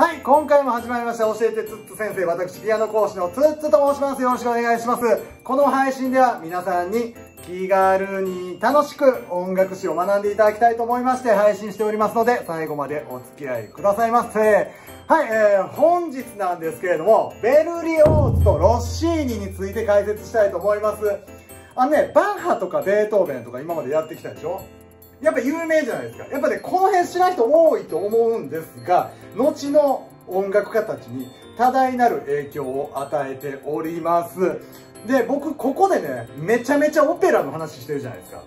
はい、今回も始まりました教えてツッツ先生、私ピアノ講師のツッツと申します。よろしくお願いします。この配信では皆さんに気軽に楽しく音楽史を学んでいただきたいと思いまして配信しておりますので、最後までお付き合いくださいませ。はい、えー、本日なんですけれども、ベルリオーズとロッシーニについて解説したいと思います。あのね、バッハとかベートーベンとか今までやってきたでしょ？やっぱ有名じゃないですか。やっぱね、この辺知らない人多いと思うんですが、後の音楽家たちに多大なる影響を与えております。で、僕、ここでね、めちゃめちゃオペラの話してるじゃないですか。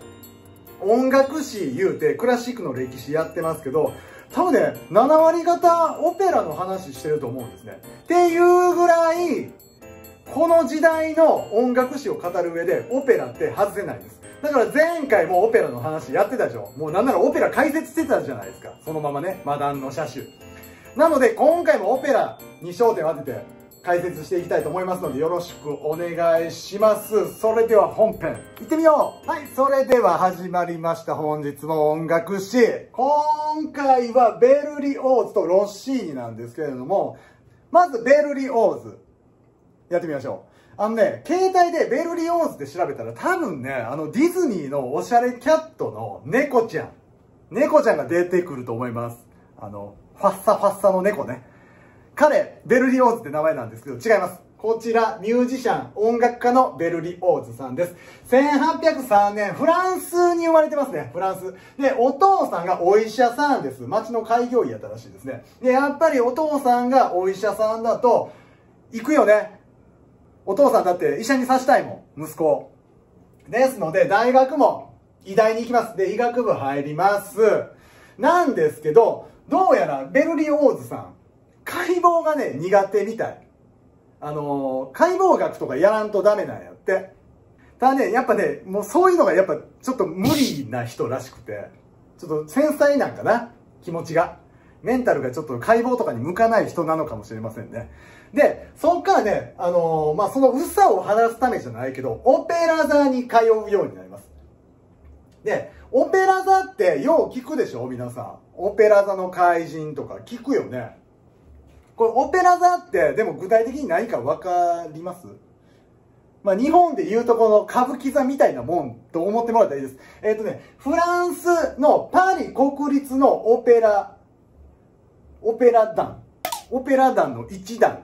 音楽史言うて、クラシックの歴史やってますけど、多分ね、7割方オペラの話してると思うんですね。っていうぐらい、この時代の音楽史を語る上で、オペラって外せないんです。だから前回もオペラの話やってたでしょ？もうなんならオペラ解説してたじゃないですか。そのままね、マダンの車種。なので今回もオペラに焦点を当てて解説していきたいと思いますのでよろしくお願いします。それでは本編行ってみようはい、それでは始まりました本日も音楽史。今回はベルリオーズとロッシーニなんですけれども、まずベルリオーズやってみましょう。あのね、携帯でベルリオーズで調べたら多分ね、あのディズニーのおしゃれキャットの猫ちゃん。猫ちゃんが出てくると思います。あの、ファッサファッサの猫ね。彼、ベルリオーズって名前なんですけど、違います。こちら、ミュージシャン、音楽家のベルリオーズさんです。1803年、フランスに生まれてますね、フランス。で、お父さんがお医者さんです。町の開業医やったらしいですね。で、やっぱりお父さんがお医者さんだと、行くよね。お父さんだって医者にさしたいもん、息子ですので、大学も医大に行きます。で、医学部入ります。なんですけど、どうやらベルリオーズさん、解剖がね、苦手みたい。あのー、解剖学とかやらんとダメなんやって。ただね、やっぱね、もうそういうのがやっぱちょっと無理な人らしくて、ちょっと繊細なんかな、気持ちが。メンタルがちょっと解剖とかに向かない人なのかもしれませんね。で、そっからね、あのー、まあ、そのうさを晴らすためじゃないけど、オペラ座に通うようになります。で、オペラ座ってよう聞くでしょ？皆さん。オペラ座の怪人とか聞くよね。これオペラ座ってでも具体的に何かわかります？まあ、日本でいうとこの歌舞伎座みたいなもんと思ってもらったらいいです。えっ、ー、とね、フランスのパリ国立のオペラオペラ団、オペラ団の一団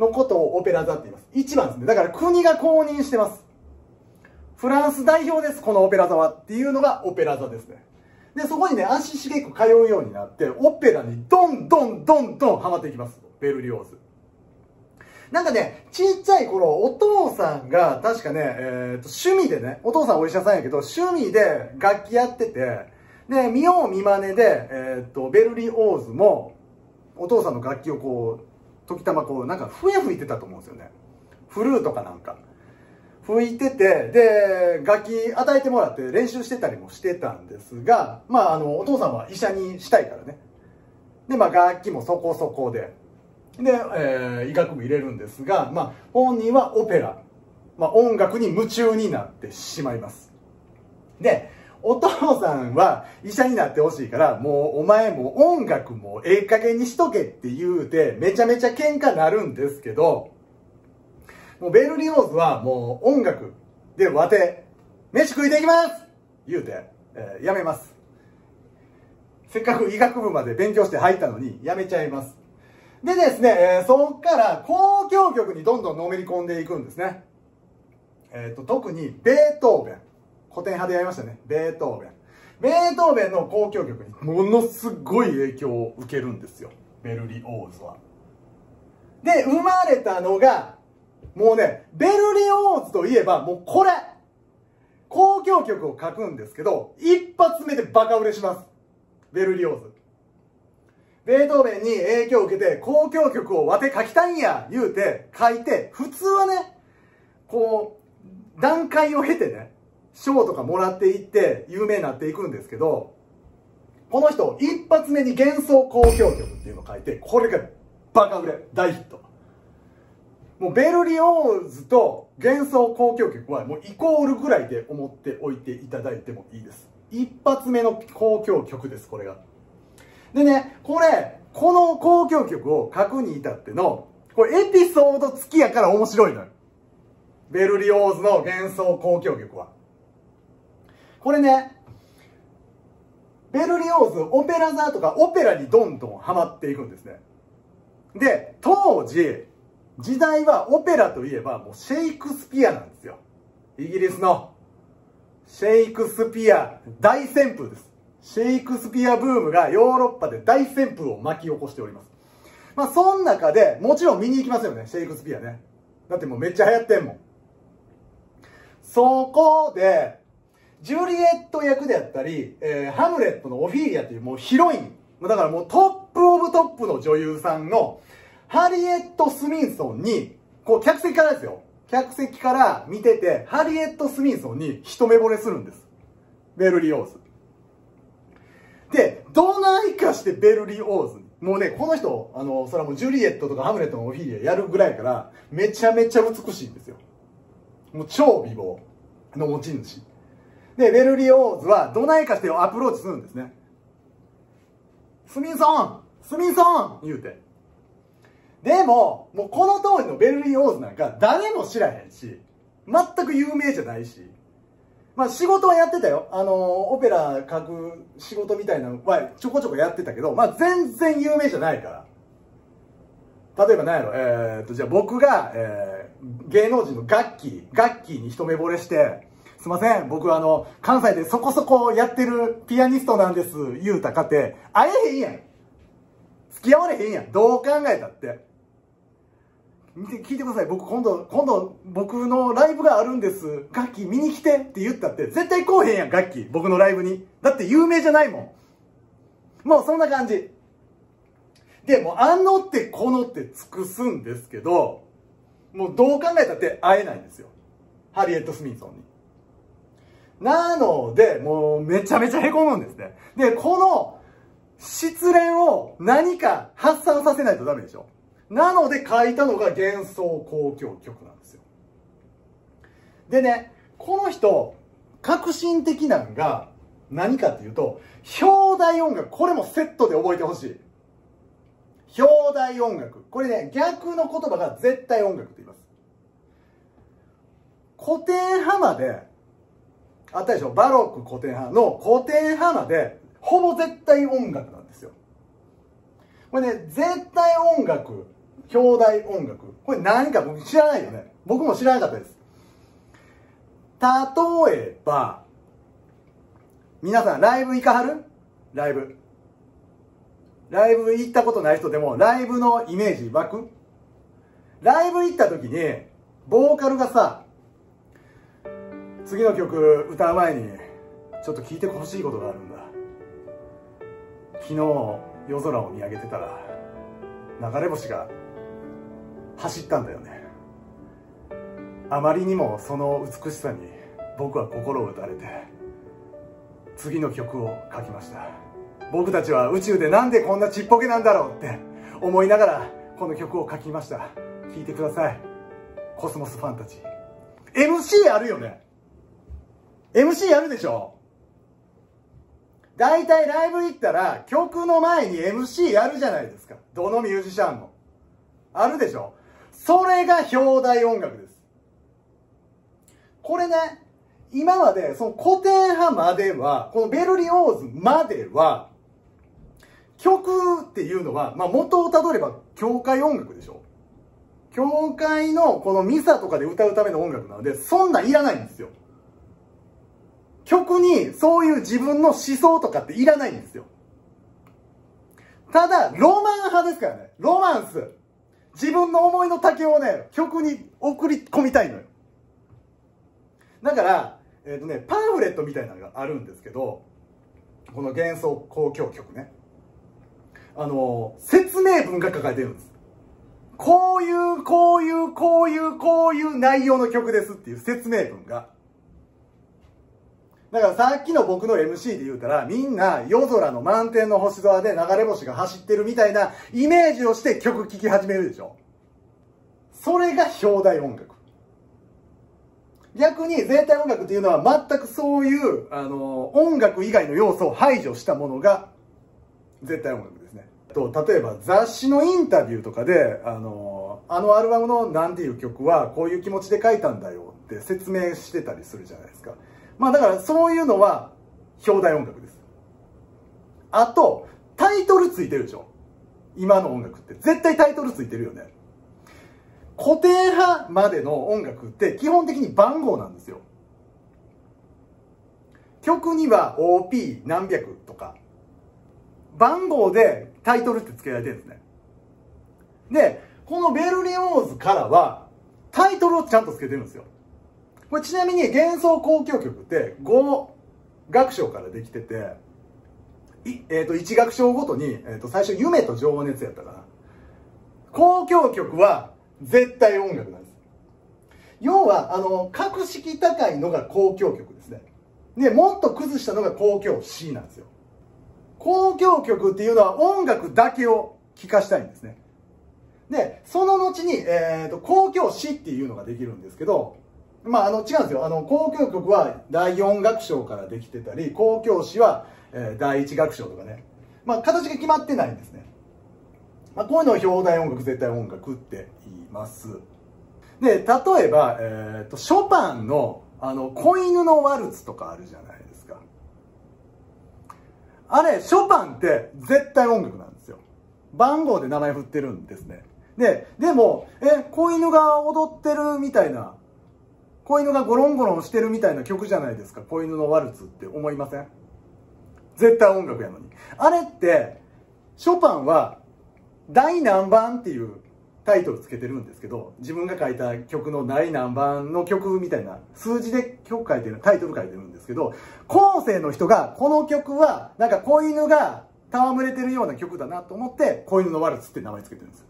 のことをオペラ座って言います。一番ですね。だから国が公認してます。フランス代表です、このオペラ座はっていうのがオペラ座ですね。で、そこにね、足しげく通うようになって、オペラにどんどんどんどんハマっていきます。ベルリオーズ。なんかね、ちっちゃい頃、お父さんが、確かね、えー、と趣味でね、お父さんお医者さんやけど、趣味で楽器やってて、で、見よう見まねで、えっ、と、ベルリオーズも、お父さんの楽器をこう、時たまこう、なんか笛吹いてたと思うんですよね。フルートかなんか。吹いてて、で、楽器与えてもらって練習してたりもしてたんですが、まあ、あの、お父さんは医者にしたいからね。で、まあ、楽器もそこそこで。で、えー、医学部入れるんですが、まあ、本人はオペラ、まあ、音楽に夢中になってしまいます。で、お父さんは医者になってほしいから、もうお前も音楽もええ加減にしとけって言うて、めちゃめちゃ喧嘩なるんですけど、もうベルリオーズはもう音楽でわて、飯食いていきます言うて、えー、やめます。せっかく医学部まで勉強して入ったのに、やめちゃいます。でですね、えー、そっから交響曲にどんどんのめり込んでいくんですね。えっ、ー、と、特にベートーベン。古典派でやりましたね。ベートーベン。ベートーベンの交響曲にものすごい影響を受けるんですよ。ベルリオーズは。で、生まれたのが、もうね、ベルリオーズといえば、もうこれ交響曲を書くんですけど、一発目でバカ売れします。ベルリオーズ。ベートーベンに影響を受けて、交響曲をわて書きたいんや言うて書いて、普通はね、こう、段階を経てね、賞とかもらっていって有名になっていくんですけど、この人、一発目に幻想交響曲っていうのを書いて、これがバカ売れ、大ヒット。もうベルリオーズと幻想交響曲はもうイコールぐらいで思っておいていただいてもいいです。一発目の交響曲です、これが。でね、これ、この交響曲を書くに至っての、これエピソード付きやから面白いのよ。ベルリオーズの幻想交響曲は。これね、ベルリオーズ、オペラ座とかオペラにどんどんハマっていくんですね。で、当時、時代はオペラといえばもうシェイクスピアなんですよ。イギリスのシェイクスピア大旋風です。シェイクスピアブームがヨーロッパで大旋風を巻き起こしております。まあ、その中で、もちろん見に行きますよね、シェイクスピアね。だってもうめっちゃ流行ってんもん。そこで、ジュリエット役であったり、えー、ハムレットのオフィリアというもうヒロイン。だからもうトップオブトップの女優さんのハリエット・スミンソンに、こう客席からですよ。客席から見てて、ハリエット・スミンソンに一目惚れするんです。ベルリオーズ。で、どないかしてベルリオーズもうね、この人、あの、それはもうジュリエットとかハムレットのオフィリアやるぐらいから、めちゃめちゃ美しいんですよ。もう超美貌の持ち主。で、ベルリオーズはどないかしてアプローチするんですね。スミンソンスミンソン言うて。でも、もうこの当時のベルリン・オーズなんか誰も知らへんし、全く有名じゃないし、まあ仕事はやってたよ。あの、オペラ書く仕事みたいなのはちょこちょこやってたけど、まあ全然有名じゃないから。例えば何やろ、えー、っと、じゃあ僕が、えー、芸能人のガッキー、ガッキーに一目惚れして、すいません、僕あの、関西でそこそこやってるピアニストなんです、言うたかて、会えへんやん。付き合われへんやん。どう考えたって。見て、聞いてください。僕今度、今度僕のライブがあるんです。楽器見に来てって言ったって、絶対来おへんやん、楽器。僕のライブに。だって有名じゃないもん。もうそんな感じ。で、もうあのってこのって尽くすんですけど、もうどう考えたって会えないんですよ。ハリエット・スミンソンに。なので、もうめちゃめちゃ凹むんですね。で、この失恋を何か発散させないとダメでしょ。なので書いたのが幻想交響曲なんですよ。でね、この人、革新的なのが何かっていうと、表題音楽、これもセットで覚えてほしい。表題音楽。これね、逆の言葉が絶対音楽って言います。古典派まであったでしょ？バロック古典派の古典派までほぼ絶対音楽なんですよ。これね、絶対音楽、表題音楽。これ何か僕知らないよね。僕も知らなかったです。例えば、皆さんライブ行かはる？ライブ。ライブ行ったことない人でも、ライブのイメージ湧く？ライブ行った時に、ボーカルがさ、次の曲歌う前にちょっと聞いてほしいことがあるんだ。昨日夜空を見上げてたら流れ星が走ったんだよね。あまりにもその美しさに僕は心を打たれて次の曲を書きました。僕たちは宇宙でなんでこんなちっぽけなんだろうって思いながらこの曲を書きました。聴いてください。コスモスファンタジー。MC あるよね。MC やるでしょ大体ライブ行ったら曲の前に MC やるじゃないですか。どのミュージシャンも。あるでしょそれが表題音楽です。これね、今まで、その古典派までは、このベルリオーズまでは、曲っていうのは、まあ元をたどれば教会音楽でしょ教会のこのミサとかで歌うための音楽なので、そんなんいらないんですよ。曲にそういう自分の思想とかっていらないんですよ。ただ、ロマン派ですからね。ロマンス。自分の思いの丈をね、曲に送り込みたいのよ。だから、えっ、ー、とね、パンフレットみたいなのがあるんですけど、この幻想交響曲ね。あの、説明文が書かれてるんです。こういう、こういう、こういう、こういう内容の曲ですっていう説明文が。だからさっきの僕の MC で言うたら、みんな夜空の満天の星空で流れ星が走ってるみたいなイメージをして曲聴き始めるでしょ。それが表題音楽。逆に全体音楽っていうのは全くそういう、あの、音楽以外の要素を排除したものが絶対音楽ですね。と例えば雑誌のインタビューとかであのあのアルバムの何ていう曲はこういう気持ちで書いたんだよって説明してたりするじゃないですかまあだからそういうのは表題音楽です。あとタイトルついてるでしょ。今の音楽って。絶対タイトルついてるよね。固定派までの音楽って基本的に番号なんですよ。曲には OP 何百とか。番号でタイトルって付けられてるんですね。で、このベルリンオーズからはタイトルをちゃんと付けてるんですよ。これちなみに幻想交響曲って5楽章からできてて、えっ、ー、と、1楽章ごとに、えー、と最初夢と情熱やったかな。交響曲は絶対音楽なんです。要は、あの、格式高いのが交響曲ですね。で、もっと崩したのが交響 C なんですよ。交響曲っていうのは音楽だけを聴かしたいんですね。で、その後に、えっ、ー、と、交響詩っていうのができるんですけど、まあ、あの、違うんですよ。あの、交響曲は第4楽章からできてたり、交響詩は、えー、第1楽章とかね。まあ、形が決まってないんですね。まあ、こういうのを表題音楽、絶対音楽って言います。で、例えば、えっ、ー、と、ショパンの、あの、子犬のワルツとかあるじゃないですか。あれ、ショパンって絶対音楽なんですよ。番号で名前振ってるんですね。で、でも、え、子犬が踊ってるみたいな、子犬がゴロンゴロンしてるみたいな曲じゃないですか。子犬のワルツって思いません？絶対音楽やのに。あれって、ショパンは、第何番っていうタイトルつけてるんですけど、自分が書いた曲の第何番の曲みたいな数字で曲書いてる、タイトル書いてるんですけど、後世の人がこの曲はなんか子犬が戯れてるような曲だなと思って子犬のワルツって名前つけてるんですよ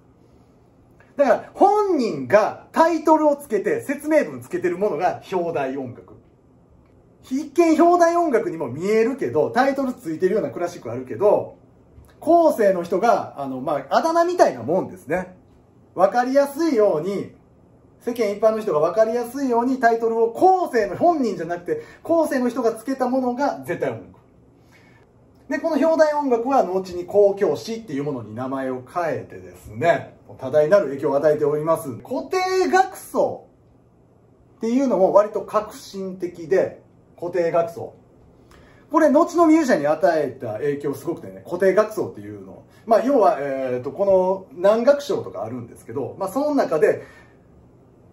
だから本人がタイトルをつけて説明文つけてるものが表題音楽。一見表題音楽にも見えるけど、タイトルついてるようなクラシックあるけど、後世の人が、あの、まあ、あだ名みたいなもんですね。分かりやすいように、世間一般の人が分かりやすいようにタイトルを後世の本人じゃなくて後世の人が付けたものが絶対音楽。で、この表題音楽は後に公共詩っていうものに名前を変えてですね、多大なる影響を与えております。固定楽奏っていうのも割と革新的で、固定楽奏。これ、後のミュージシャンに与えた影響すごくてね、固定楽奏っていうの。まあ、要は、えっ、ー、と、この何楽章とかあるんですけど、まあ、その中で、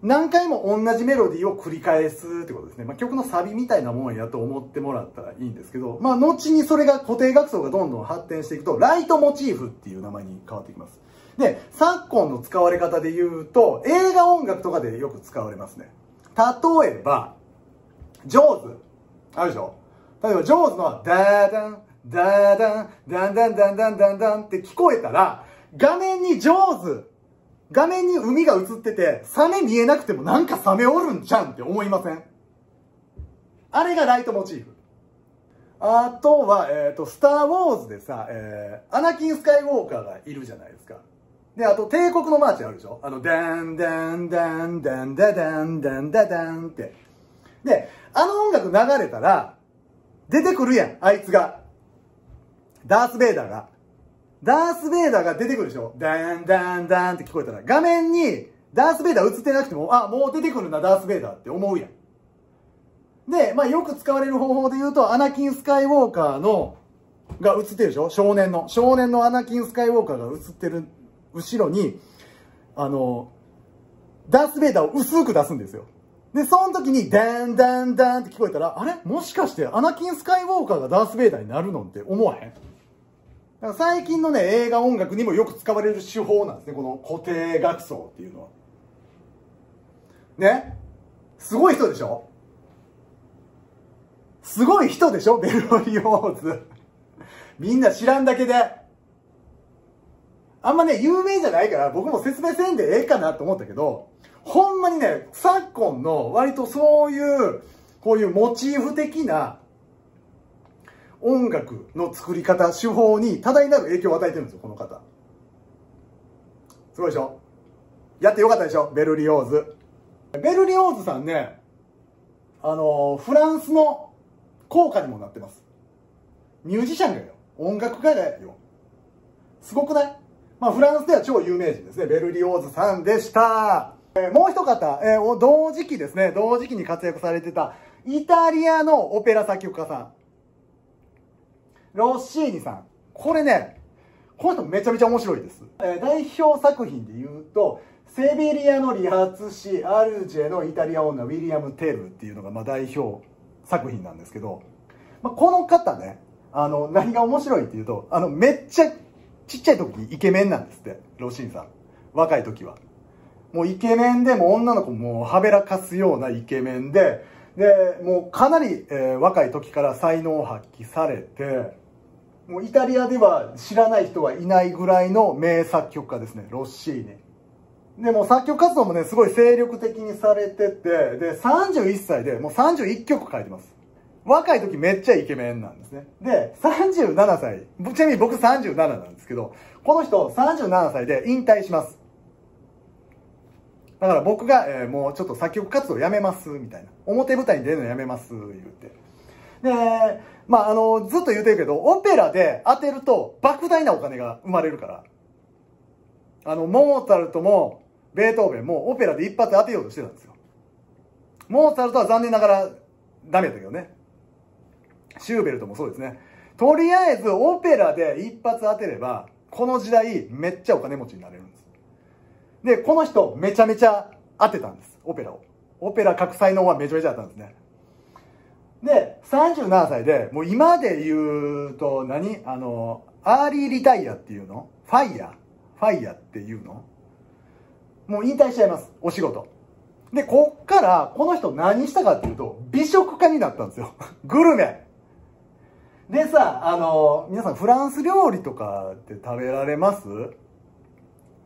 何回も同じメロディーを繰り返すってことですね。まあ、曲のサビみたいなもんやと思ってもらったらいいんですけど、まあ、後にそれが固定楽奏がどんどん発展していくと、ライトモチーフっていう名前に変わってきます。で、昨今の使われ方で言うと、映画音楽とかでよく使われますね。例えば、ジョーズ。あるでしょ？例えば、ジョーズのダーダン、ダーダン、ダンダンダンダンダンダンって聞こえたら、画面にジョーズ、画面に海が映ってて、サメ見えなくてもなんかサメおるんじゃんって思いません？あれがライトモチーフ。あとは、えっ、ー、と、スター・ウォーズでさ、えー、アナキン・スカイウォーカーがいるじゃないですか。で、あと、帝国のマーチあるでしょ？あの、ダンダンダンダンダダンダンダダンって。で、あの音楽流れたら、出てくるやん、あいつが。ダース・ベイダーが。ダース・ベイダーが出てくるでしょ？ダンダンダンって聞こえたら、画面にダース・ベイダー映ってなくても、あ、もう出てくるな、ダース・ベイダーって思うやん。で、まあよく使われる方法で言うと、アナキン・スカイウォーカーの、が映ってるでしょ？少年の。少年のアナキン・スカイウォーカーが映ってる後ろに、あの、ダース・ベイダーを薄く出すんですよ。で、その時に、ダンダンダンって聞こえたら、あれ？もしかしてアナキン・スカイウォーカーがダース・ベイダーになるのって思わへん？だから最近のね、映画音楽にもよく使われる手法なんですね。この固定楽奏っていうのは。ね？すごい人でしょ？すごい人でしょ？ベルロリオーズ。みんな知らんだけで。あんまね、有名じゃないから僕も説明せんでええかなと思ったけど、ほんまにね、昨今の割とそういう、こういうモチーフ的な音楽の作り方、手法に多大なる影響を与えてるんですよ、この方。すごいでしょ？やってよかったでしょ？ベルリオーズ。ベルリオーズさんね、あの、フランスの効果にもなってます。ミュージシャンがよ。音楽家がよ。すごくない？まあ、フランスでは超有名人ですね。ベルリオーズさんでした。えー、もう一方、えー、同時期ですね、同時期に活躍されてた、イタリアのオペラ作曲家さん。ロッシーニさん。これね、この人めちゃめちゃ面白いです。えー、代表作品で言うと、セビリアの理髪師、アルジェのイタリア女、ウィリアム・テルっていうのがまあ代表作品なんですけど、まあ、この方ね、あの、何が面白いっていうと、あの、めっちゃちっちゃい時イケメンなんですって、ロシンさん。若い時は。もうイケメンでも女の子もはべらかすようなイケメンで、で、もうかなり、えー、若い時から才能を発揮されて、もうイタリアでは知らない人はいないぐらいの名作曲家ですね、ロッシーニ。で、も作曲活動もね、すごい精力的にされてて、で、31歳でもう31曲書いてます。若い時めっちゃイケメンなんですね。で、37歳。ちなみに僕37なんですけど、この人37歳で引退します。だから僕が、えー、もうちょっと作曲活動やめます、みたいな。表舞台に出るのやめます、言うて。で、まあ、あの、ずっと言うてるけど、オペラで当てると莫大なお金が生まれるから。あの、モーツァルトも、ベートーベンもオペラで一発当てようとしてたんですよ。モーツァルトは残念ながらダメだけどね。シューベルトもそうですね。とりあえずオペラで一発当てれば、この時代めっちゃお金持ちになれるんです。で、この人めちゃめちゃ当てたんです。オペラを。オペラ各才能はめちゃめちゃあったんですね。で、37歳で、もう今で言うと何？あの、アーリーリタイアっていうの？ファイヤー？ファイヤーっていうの？もう引退しちゃいます。お仕事。で、こっから、この人何したかっていうと、美食家になったんですよ。グルメ。でさ、あの、皆さんフランス料理とかって食べられます？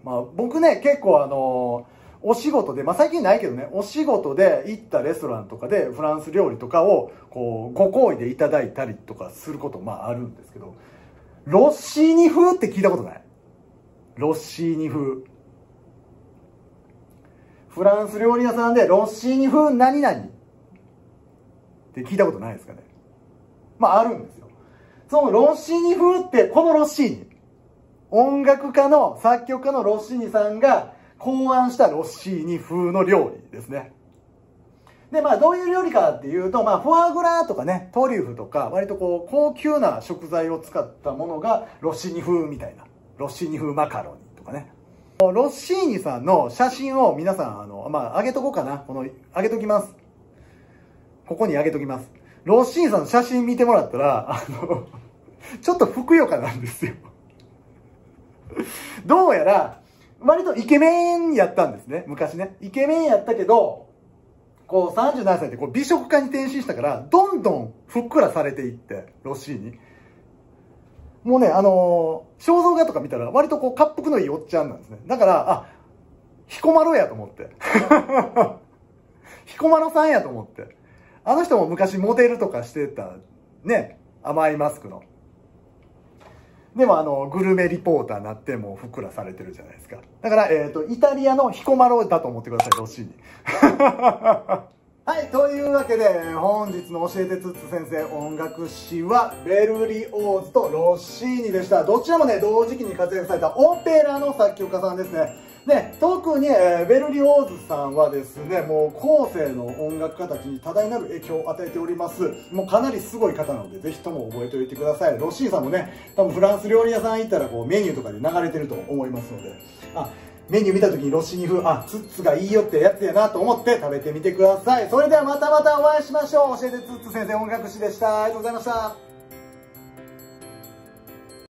まあ僕ね、結構あの、お仕事で、まあ最近ないけどね、お仕事で行ったレストランとかでフランス料理とかを、こう、ご好意でいただいたりとかすること、まああるんですけど、ロッシーニ風って聞いたことない？ロッシーニ風。フランス料理屋さんでロッシーニ風何々？って聞いたことないですかね。まああるんですよ。そのロッシーニ風って、このロッシーニ。音楽家の、作曲家のロッシーニさんが考案したロッシーニ風の料理ですね。で、まあ、どういう料理かっていうと、まあ、フォアグラとかね、トリュフとか、割とこう、高級な食材を使ったものが、ロッシーニ風みたいな。ロッシーニ風マカロニとかね。ロッシーニさんの写真を皆さん、あの、まあ、上げとこうかな。この、上げときます。ここに上げときます。ロッシーニさんの写真見てもらったら、あの、ちょっとふくよかなんですよ。どうやら、割とイケメンやったんですね、昔ね。イケメンやったけど、こう37歳でこう美食家に転身したから、どんどんふっくらされていって、ロッシーに。もうね、あのー、肖像画とか見たら割とこう、滑腹のいいおっちゃんなんですね。だから、あ、彦摩呂やと思って。彦摩呂さんやと思って。あの人も昔モデルとかしてた、ね、甘いマスクの。でもあの、グルメリポーターになってもふっくらされてるじゃないですか。だから、えっ、ー、と、イタリアの彦摩呂だと思ってください、ロッシーニ。はい、というわけで、本日の教えてつつ先生音楽史は、ベルリオーズとロッシーニでした。どちらもね、同時期に活躍されたオペラの作曲家さんですね。で、特に、えー、ベルリオーズさんはですね、もう後世の音楽家たちに多大なる影響を与えております。もうかなりすごい方なので、ぜひとも覚えておいてください。ロッシーさんもね、多分フランス料理屋さん行ったらこうメニューとかで流れてると思いますので、あ、メニュー見た時にロッシーニ風、あ、ツッツがいいよってやつやなと思って食べてみてください。それではまたまたお会いしましょう。教えてツッツ先生音楽史でした。ありがとうございました。